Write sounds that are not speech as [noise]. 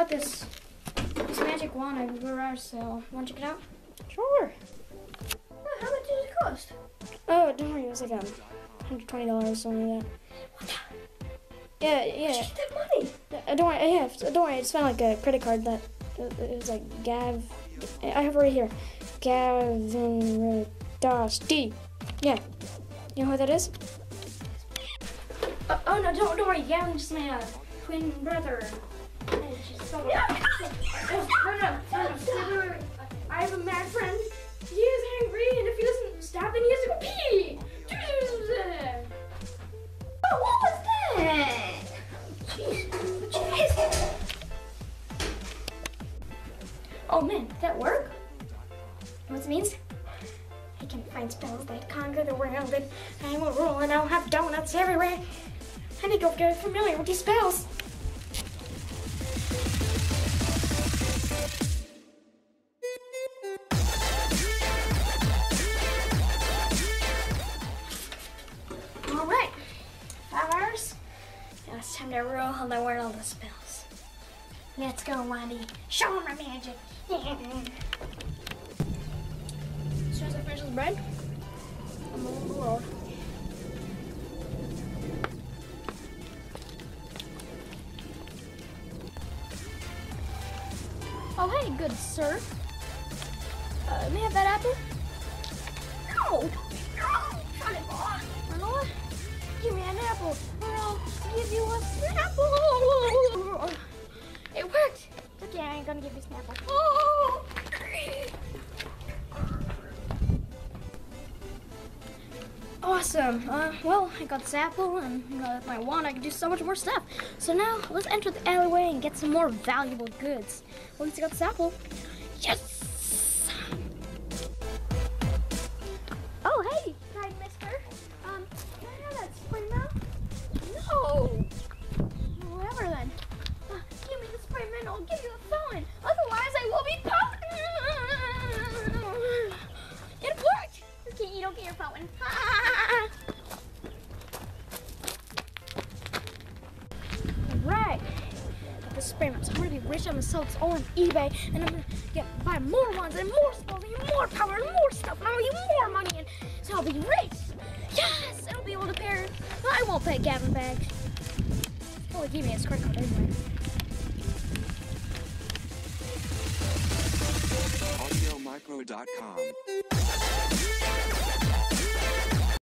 bought this this magic wand at a garage sale. Want to check it out? Sure. Oh, how much did it cost? Oh, don't worry. It was like um, hundred twenty dollars, or something like that. Yeah, yeah. Where'd that money? Uh, don't worry. Yeah, don't worry. I just found like a credit card that uh, it was like Gav. I have it right here. Gavin Rodosty. Yeah. You know who that is? Uh, oh no, don't don't worry. Gavin's just my uh, twin brother. Oh man, did that work? What it means? I can find spells that conquer the world, and I will rule, and I'll have donuts everywhere. I need to go get familiar with these spells. All right, five hours. Now it's time to rule the world of spells. Let's go, Wendy. Show him my magic. as soon as I finish this bread, I'm rule the world. Oh, hey, good sir. Uh, may I have that apple? No! No! Shut it, boy! Granola? Give me an apple, or I'll give you a snapple! Okay, I ain't gonna give you snapple. Oh! Awesome. Uh, well, I got this apple, and you know, with my wand, I can do so much more stuff. So now, let's enter the alleyway and get some more valuable goods. Once at least I got this apple. Yes! Oh, hey, mister. Um, can I have that spray mount? No! Whatever then. Uh, give me the spray mint, I'll give you a phone. Otherwise, I will be popping. It worked! Okay, you don't get your fountain. [laughs] Right. Got the spray maps. I'm gonna be rich. I'm gonna sell this all on eBay, and I'm gonna get buy more ones and more spells and more power and more stuff. And I'm gonna get more money, and so I'll be rich. Yes, I'll be able to pay. I won't pay Gavin back. Oh, he gave me his credit card anyway. Geico.com.